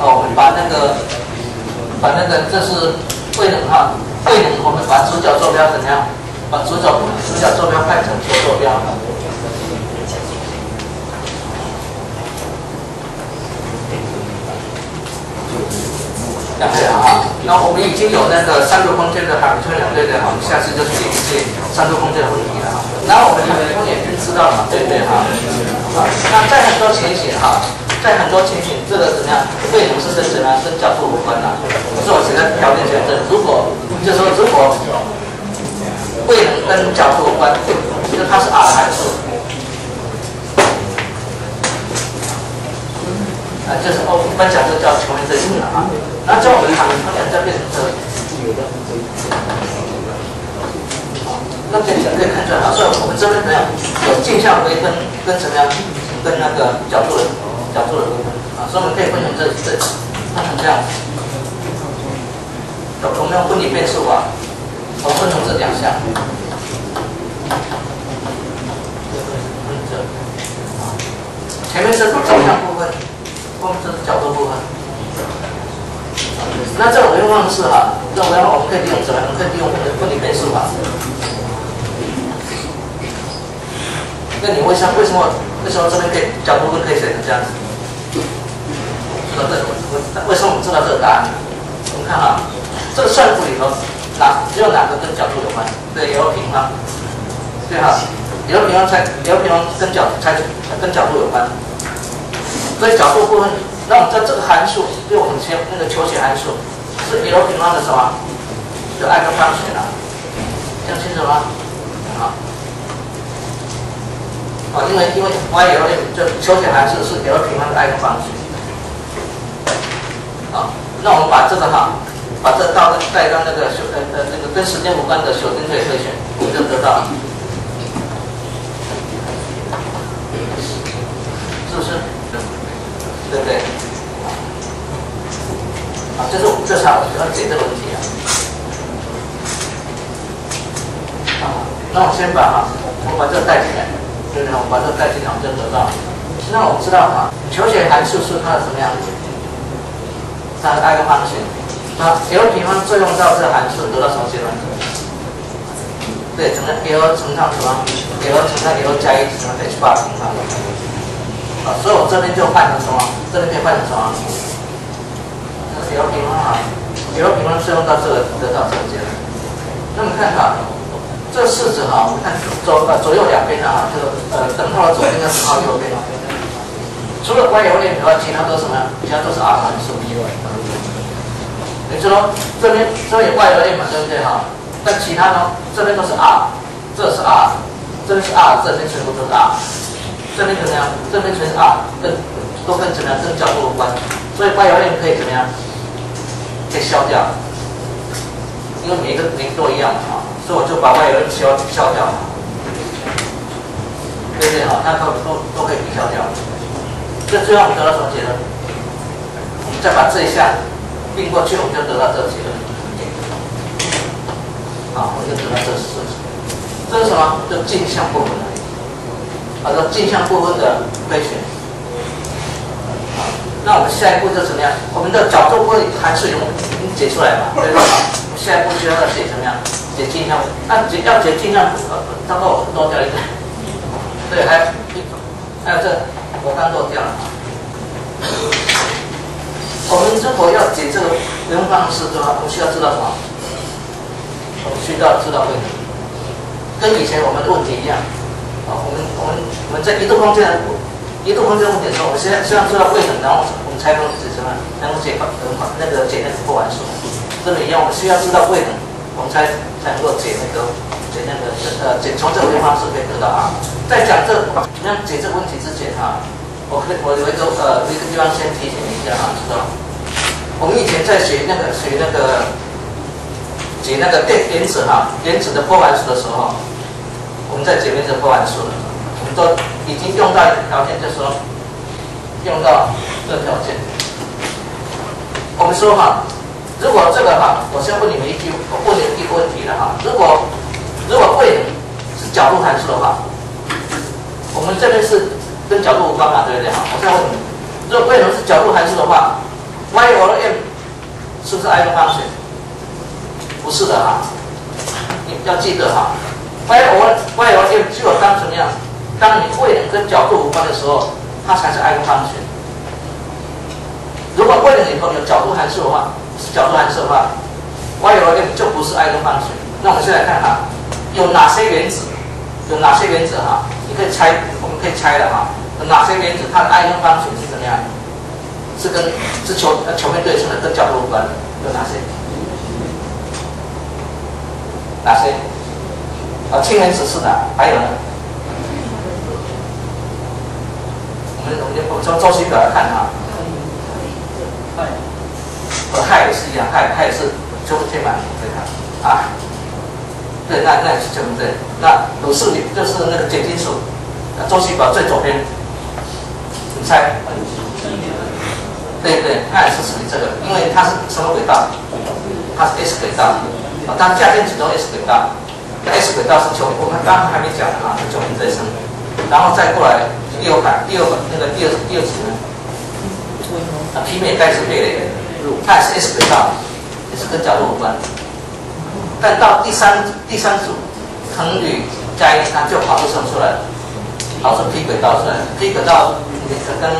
哦，我们把那个把那个这是位能哈，位能我们把主角坐标怎么样？把主角主角坐标换成球坐标。这样对啊，那我们已经有那个三度空间的海村了，对对，好，我们下次就去一些三度空间的问题了哈。然后我们海通也已经知道了嘛，对对哈。好，那在很多情形哈，在很多情形，这个怎么样？位能是跟什么？跟角度无关的。可是我现在条件选择，如果就说如果位能跟角度有关，就它是二函数。啊，就是哦，一般讲就叫球面对称了啊。那叫我们海通两再变成这个。那这里可以看出来啊，所以我们这边怎么样？有镜像微分跟什么样？跟那个角度的角度的微分啊，所以我们可以分成这这分成这样。我们用分离变数啊，我们分成这两项。前面是镜像部分，后面是角度部分。那这种用方式哈，这种用我们可以利用什么？我们可以利用分离变数法。那你为什为什么为什么这边可以角度可以写成这样子？知道这为什么我们知道这个答案？我们看哈，这个算符里头哪只有哪个跟角度有关？对，L 平方。对哈，L 平方才 L 平方跟角才跟角度有关。所以角度部分，那我们知道这个函数，就我们先那个求解函数是 L 平方的什么？就按个方选了，讲清楚吗？好。啊，因为因为 y l 就求解函数是 L 平方的 i 个方式。啊，那我们把这个哈，把这倒带到那个修呃呃那个跟时间无关的修正对推选，我们就得到了，是不是？对不对？啊，这是我们这场要解这个问题啊。啊，那我先把哈，我把这个带进来。就是？我们把这个带进来，我们就得到。那我们知道啊，求解函数是它的什么样子？它的 i 个方程。那 L 平方作用到这个函数得到什么结论？对，乘上 L 乘上什么？L 乘上 L 加一乘上 h 八平方。啊，所以我这边就换成什么？这边可以换成什么？L 平方啊，L 平方作用到这个得到什么结论。那么看哈。这式子哈，我们看左呃左右两边的哈，就是呃等号的左边跟等号右边。除了 y 有点以外，其他都是什么呀？其他都是 r 函数。也就是说，这边这边有 y 有点嘛，对不对哈？但其他呢，这边都是 r，这是 r，这边是 r，这边全部都是 r。这边怎么样？这边全是 r，跟都跟怎么样？跟角度无关。所以 y 有点可以怎么样？可以消掉，因为每一个每都一样嘛。所以我就把外有消消掉，对不对好？那都都都可以抵消掉。这最后我们得到什么结论？我们再把这一项并过去，我们就得到这个结论。好，我们就得到这是这是什么？就镜像部分的，啊，这镜像部分的推选。好，那我们下一步就怎么样？我们的角度部分函数已经解出来了，对吧？我们下一步就要写怎么样？解镜像，那解要解镜像，呃，刚刚我漏掉一个，对，还有还有这我刚漏掉了。我们如果要解这个微分方式的话，我们需要知道什么？我们需要知道位能，跟以前我们的问题一样。啊，我们我们我们在移动空间移动空间问题的时候，我们先先要知道位能，然后我们才能解什么？能够解那个解那个波函数。这里一样，我们需要知道位能，我们才。才能够解那个解那个呃解从这个方式可以得到啊。在讲这怎样解这个问题之前哈，我可我有一个呃有一个地方先提醒一下哈，知道？我们以前在学那个学那个解那个电原子哈原子的波函数的时候，我们在解原子波函数的时候，我们都已经用到一个条件，就是说用到这条件。我们说哈。如果这个哈，我先问你们一句，我问你们一个问题了哈。如果如果位是角度函数的话，我们这边是跟角度无关嘛，对不对哈？我再问你，如果位能是角度函数的话，是 eigenfunction，不是的哈，你要记得哈，y o y o m 只有当怎么样？当你位能跟角度无关的时候，它才是 arccos。如果位能里头有角度函数的话，角度函数的话，y o m 就不是 eigenfunction。那我们先来看哈，有哪些原子？有哪些原子哈？你可以猜，我们可以猜的哈。哪些原子它的 eigenfunction 是怎么样？是跟是球呃球面对称的，跟角度无关的，有哪些？哪些？啊，氢原子是的，还有呢？我们我们从周期表来看哈。和氦也是一样，氦氦也是就是天满对它啊。对，那那也是对不对？那卤素就是那个碱金属，周期表最左边，你猜？对对，它也是属于这个，因为它是什么轨道？它是 S 轨道，啊，当价电子都 S 轨道，那 S 轨道是球，我们刚刚还没讲啊，是球形对称，然后再过来第二排，第二个那个第二第二组呢，啊，P 面带是配它也是 S 轨道，也是跟角度无关，但到第三第三组，硼铝加一，它就跑出什么出来了？跑出 P 轨道出来，P 轨道。跟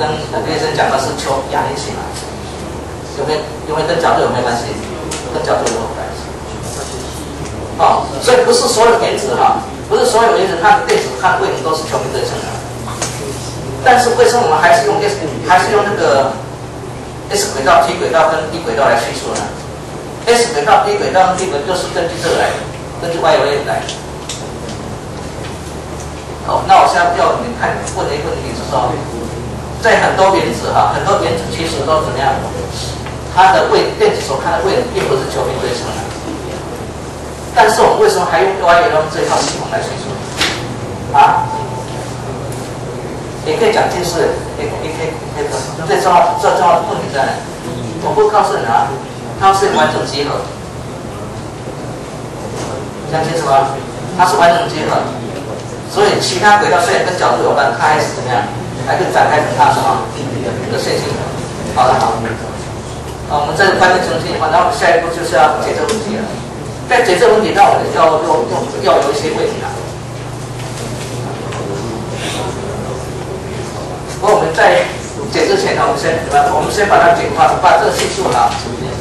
跟跟医生讲的是求亚力性啊，有没有有没有跟角度有没有关系？跟角度有没有关系？哦，所以不是所有的原子哈，不是所有原子它的电子它的位能都是球面对称的。但是为什么我们还是用 S 还是用那个 S 轨道、P 轨道跟 D 轨道来叙述呢？S 轨道、P 轨道跟、D 轨道就是根据这个来，根据 Y O A 来。好，那我现在要你看问的一个问题是说。在很多原子哈，很多原子其实都怎么样？它的位电子所看的位置并不是球面对称的。但是我们为什么还用 Y 用这套系统来叙述？啊？也可以讲近视，也也可以，可以最重要、最重要的问题在，我不告诉你啊，它是完整结合。讲清楚吗？它是完整结合，所以其他轨道虽然跟角度有关，它还是怎么样？还可以展开成它什么的线性？好的，好。啊，我们这个关键中心的话，然后下一步就是要解这问题了。在解这问题，那我们要用用要有一些问题啊。不过我们在解之前呢，我们先什么？我们先把它简化，把这个系数哈，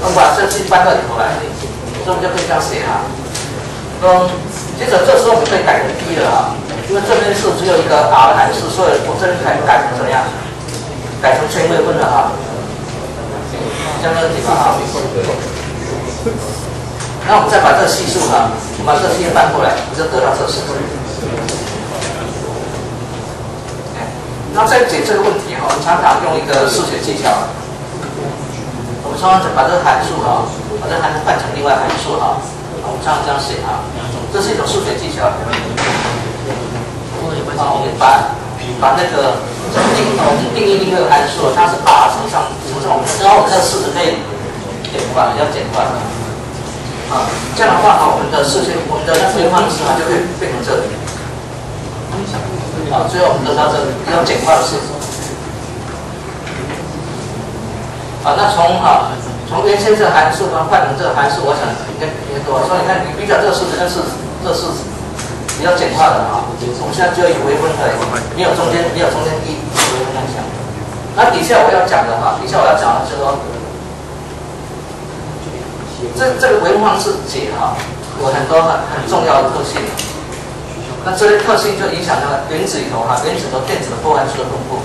我们把这个系搬到里头来，所以我们就可以这样写哈。嗯，接着这时候我们可以改成 D 了哈。因为这边是只有一个 R 的函数，所以我这边改改成怎么样？改成圈微分了哈，这样的地方哈。那我们再把这个系数哈，把这个系数搬过来，你就得到这个式那在解这个问题哈，我们常常用一个数学技巧，我们常常把这个函数哈，把这个函数换成另外函数哈，我们常常这样写哈，这是一种数学技巧。好，我们把把那个定我们定义另一个函数，它是 r 乘上乘上我们，然后我们这个式子可以简化，要简化。啊，这样的话哈，我们的数学，我们的微方式啊就会变成这里。啊，最后我们得到这比较简化的式子。啊，那从哈从原先这个函数呢换成这个函数，我想应该应该多。所以你看，你比较这个式子跟式子，这个式子。比较简化的啊，我们现在就以微分的，没有中间，没有中间一微分来讲。那底下我要讲的哈，底下我要讲的就是说，这这个微分方式解哈，有很多很很重要的特性。那这些特性就影响到原子里头哈，原子头电子的波函数的分布，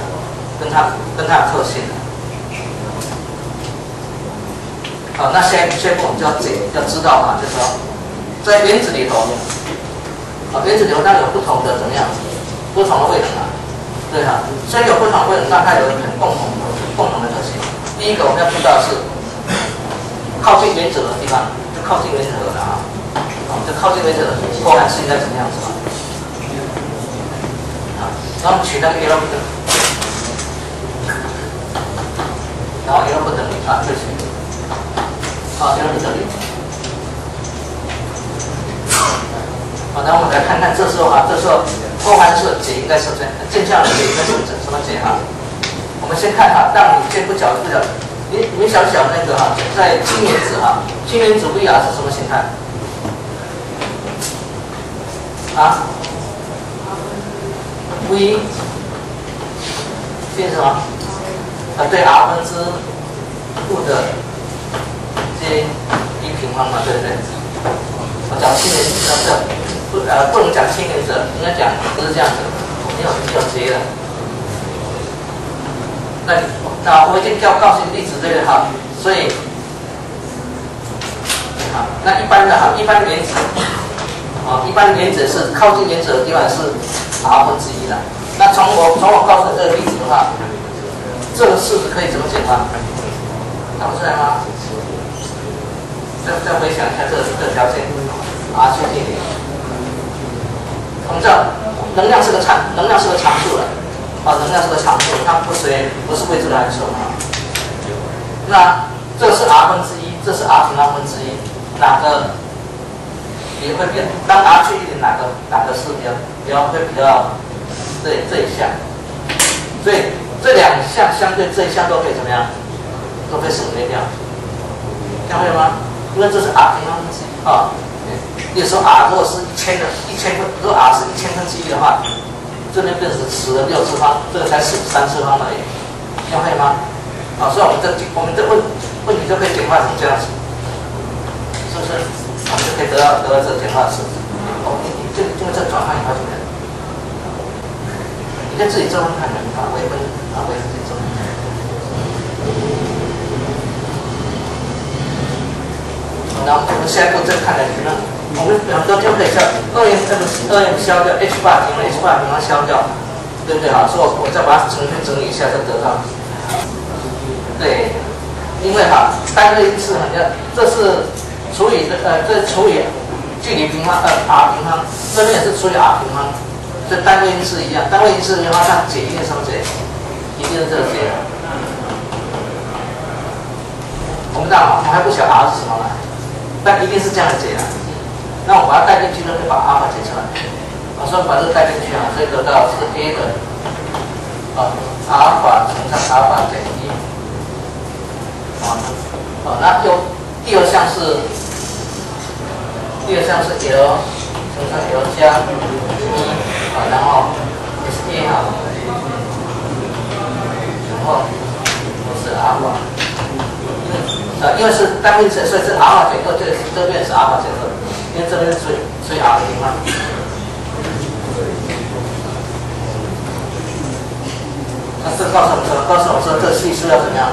跟它跟它的特性。好，那下一下一步我们就要解，要知道哈，就是说，在原子里头。啊，原子流量有不同的怎么样，不同的位置啊，对哈，虽然有不同位置，但它有一个很共同的共同的特性。第一个我们要知道是靠近原子的地方，就靠近原子核的啊，就靠近原子的波函数应该怎么样子啊？然后我们取那个 L 不等，然后 L 不等于啊，这是啊，L 不等于。好，那我们来看看，这时候哈，这时候波函数解应该是怎？正向的解应该是怎？什么解哈？我们先看哈，让你先不讲不讲，你你想想那个哈，在氢原子哈，氢原子 VR 是什么形态？啊？V 变什么？啊，对，R 分之负的 J 一平方嘛，对不对？我讲氢原子，这样不呃不能讲氢原子，应该讲不是这样子，没有没有 J 了。那那我已经教告诉你例子对不对哈？所以，好，那一般的哈，一般原子，啊，一般原子是靠近原子的地方是 r 分之一的。那从我从我告诉你这个例子的话，这个式子可以怎么解吗？看不出来吗？再再回想一下这这条线，r 趋近零。我们知道能量是个常能量是个常数了。啊，能量是个常数，它不随不是未知的函数啊。那这是 r 分之一，这是 r 平方分之一，哪个也会变？当 r 趋于零，哪个哪个是比较比较会比较这这一项？所以这两项相对这一项都可以怎么样？都被省略掉，这样会吗？因为这是 r 平方分之一啊。你说 r 如果是一千的，一千分，如果 r 是一千分之一的话。这边变成十的六次方，这个才十三次方而已，这样会吗？啊，所以我们这我们这问问题就可以简化成这样子，是不是？我们就可以得到得到这个简化式。哦，你你这因为这转换以后就没了，你在自己做看看，啊，微分啊，我也自己做。那我们下一步再看看题呢？我们很多就可以消二 m 二 m 消掉 h 八平方 h 八平方消掉，对不对啊？所以我再把它重新整理一下，就得到。对，因为哈单个因式好像这是除以呃这除以距离平方呃 r 平方，这边也是除以 r 平方，这单位因式一样，单位因式的话它解一定什么解？一定是这个解。我们知道我们还不晓得 r 是什么了，但一定是这样的解啊。那我把它带进去呢，就把阿尔法解出来。我说把这个带进去啊，所以得到是 a 的啊，阿尔法乘上阿尔法减一。啊，好，那又第二项是第二项是 l 乘上 l 加一啊，然后也是 a 哈，然后是阿尔法。啊，因为是单位值，所以是阿尔法减二，这这边是阿尔法减二。因为这边是最最 R 的平方，那这告诉我们什么？告诉我们说这系数要怎么样？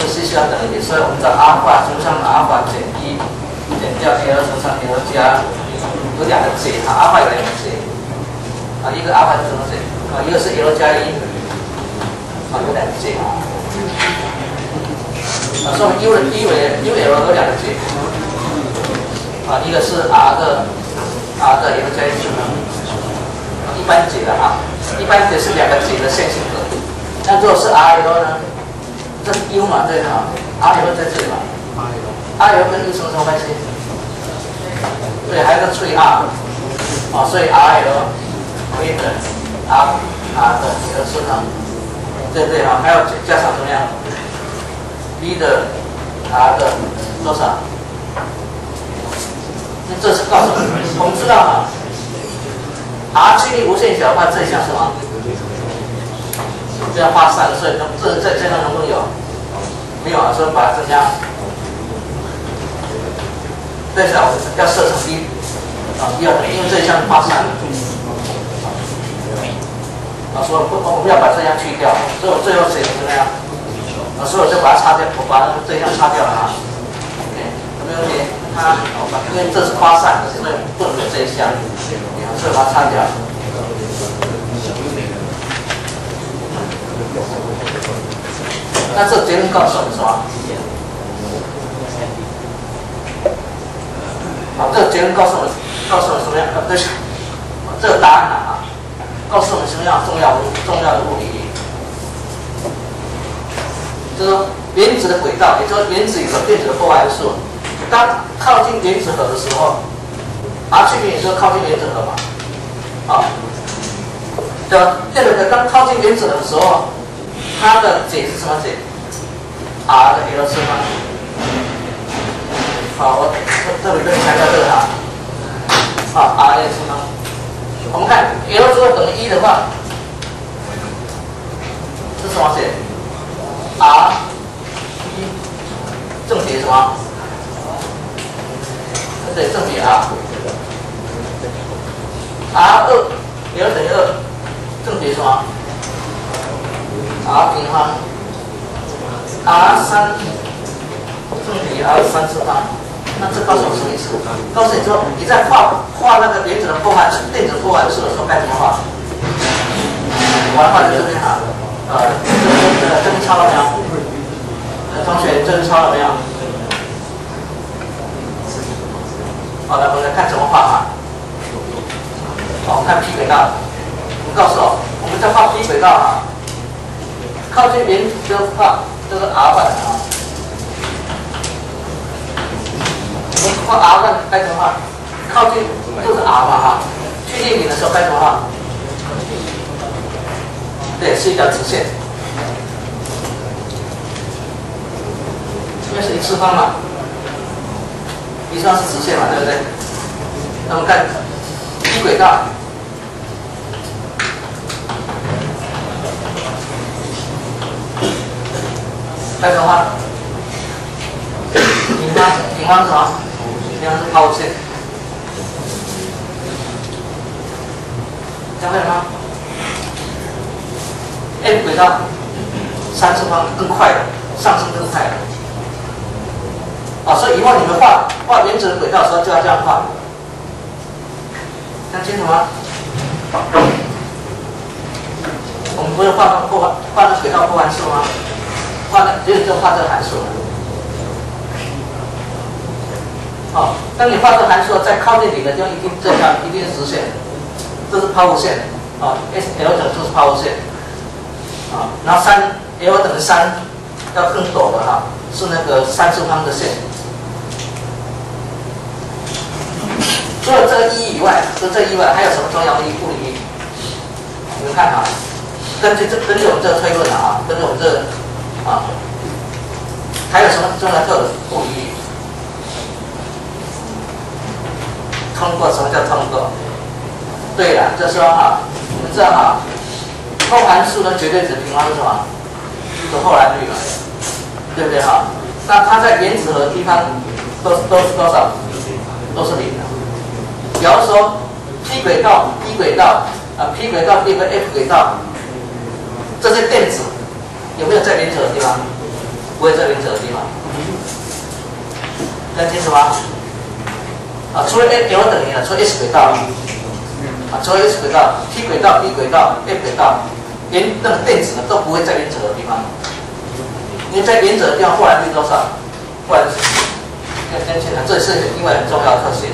这系数要等于，所以我们找阿尔法乘上阿尔法减一减掉 L 乘上 L 加有两个解，阿尔法有两个解，啊，一个阿尔法是什么解？啊，一个是 L 加一，啊，有两个解，啊，说明 U 的一维 U L 有两个解。啊，一个是 r 的 r 的一个加一次方，一般解的啊，一般解是两个解的线性格。那如果是 r l 呢？这是 u 嘛，对哈？r l 在这里嘛？r l 跟 u 什么什么关系？对，还有个除以 r，啊，所以 r l 可以等 r r 的一个次方，对不对哈？还要加上怎么样？b 的 r 的多少？那这是告诉我们，我们知道啊，r 距离无限小的话，这项什么？这样画三，所以这这这项能不能有？没有啊，所以把它增加。这项要设成一啊，要，因为这一项画三。啊，所以不，我们要把这项去掉，所以我最后写成怎么样？啊，所以我就把它擦掉，我把这一项擦掉了啊。OK，有没有问题？它，因为这是发散的，所以不能有这一项，所以把它擦掉。那这结论告诉我们什么？好，这个结论告诉我们，告诉我们什么样？对，这个答案啊，告诉我们什么样重要物重要的物理？就是说，原子的轨道，也就是说，原子有电子的破坏数。当靠近原子核的时候，R 距离也是靠近原子核嘛，啊，对吧？这个当靠近原子核的时候，它的解是什么解？r 的 L 次方。好，我特别跟你强调这个哈。好，r 的次方。我们看 L 如果等于一的话，这是什么写？r 一正比什么？对，正比啊。r 二 L 等于二，正比什么？r 平方。r 三正比 r 三次方。那这告诉我什么意思？告诉你说，你在画画那个原子的破坏电子破坏式的时候该怎么画？我来画在这边哈，呃，这个这边抄了没有？呃同学，这边抄了没有？好的，我们来看怎么画哈。好，我们看 P 轨道。你告诉我，我们在画 P 轨道啊，靠近原子就画这个 R 版啊。画 R 的该怎么画？靠近就是 R 嘛哈，趋近点的时候该怎么画？对，是一条直线，因为是一次方嘛，一次方是直线嘛，对不对？那么看一轨道，该怎么画？平方，平方是什么？平方是抛物线，讲会了吗？M 轨道三次方更快的，上升更快的。啊，所以以后你们画画原子的轨道的时候就要这样画，讲清楚吗？我们不是画那破画画那轨道过完式吗？画的只有就画这个函数。好，当你画这函数在靠近你的就，一定这条一定是直线，这是抛物线，啊，S L 等就是抛物线，啊，然后三 L 等于三，要更陡的哈，是那个三次方的线。除了这个一以外，除了这以外，还有什么重要的意义？物理？你们看啊，根据这根据我们这个推论的啊，根据我们这啊，还有什么重要特物理意义？通过什么叫通过？对了，就说哈，我们知道哈，后函数的绝对值平方是什么？是后来率嘛，对不对哈？那它在原子核地方都都是多少？都是零的。比方说 p 轨道、b 轨道啊，p 轨道变成 f 轨道，这些电子有没有在原子的地方？不会在原子的地方，能清楚吗？除了 L 等于啊，除了 S 轨道啊，除了 S 轨道、P 轨道、B 轨道、F 轨道，连那个电子呢都不会在原子的地方。因为在原子的地方，后来率多少？后来要先清楚，这是另外很重要的特性。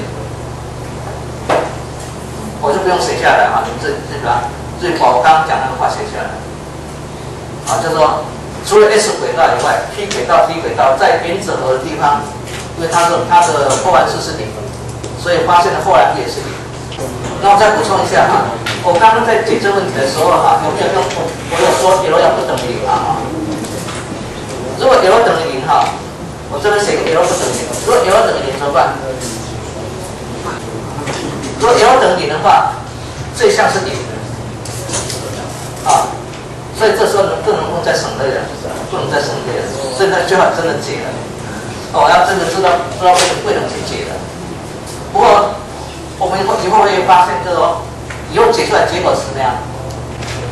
我就不用写下来啊，你们自这个自己把我刚刚讲那个话写下来。啊，就说，除了 S 轨道以外，P 轨道、B 轨道在原子核的地方，因为它的它的破坏式是零。所以发现的后来也是零。那我再补充一下哈，我刚刚在解这问题的时候哈，有没有用？我有说 L 要不等于零啊。如果 L 等于零哈，我这边写个 L 不等于零。如果 L 等于零怎么办？如果 L 等于零的话，这项是零啊。所以这时候能不能够再省略了？不能再省略了。所以那句话真的解了。哦，要真的知道知道为什么不能去解的。不过，我们以后以后会发现，就是说，以后解出来结果是什么样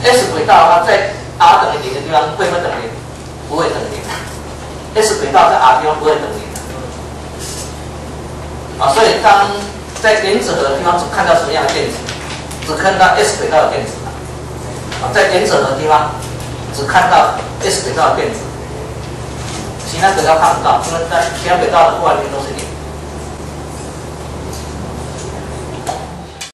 ？S 轨道的话在 R 等于零的地方会不会等于？不会等于零。S 轨道在 R 地方不会等于零。啊，所以当在原子核的地方只看到什么样的电子？只看到 S 轨道的电子。啊，在原子核的地方只看到 S 轨道的电子，其他轨道看不到，因为在其他轨道的破坏率都是零。